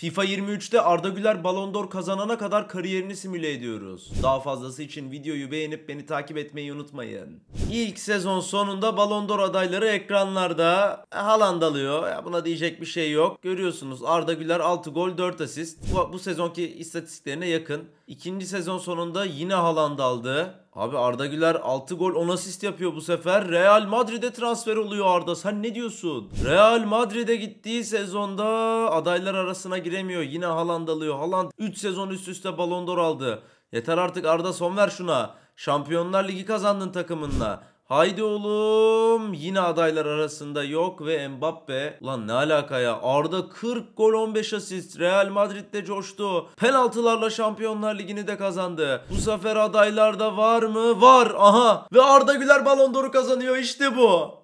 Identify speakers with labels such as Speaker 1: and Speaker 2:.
Speaker 1: FIFA 23'te Arda Güler Ballon d'Or kazanana kadar kariyerini simüle ediyoruz. Daha fazlası için videoyu beğenip beni takip etmeyi unutmayın. İlk sezon sonunda Ballon d'Or adayları ekranlarda. E, Haaland alıyor. Ya buna diyecek bir şey yok. Görüyorsunuz Arda Güler 6 gol 4 asist. Bu, bu sezonki istatistiklerine yakın. İkinci sezon sonunda yine Haaland aldı. Abi Arda Güler 6 gol 10 asist yapıyor bu sefer. Real Madrid'e transfer oluyor Arda. Sen ne diyorsun? Real Madrid'e gittiği sezonda adaylar arasına giremiyor. Yine Haaland alıyor. Haaland 3 sezon üst üste Ballon d'Or aldı. Yeter artık Arda son ver şuna. Şampiyonlar Ligi kazandın takımınla. Haydi oğlum yine adaylar arasında yok ve Mbappe ulan ne alaka ya? Arda 40 gol 15 asist Real Madrid'de coştu. Penaltılarla Şampiyonlar Ligi'ni de kazandı. Bu sefer adaylarda var mı? Var. Aha. Ve Arda Güler Ballon d'Or'u kazanıyor. İşte bu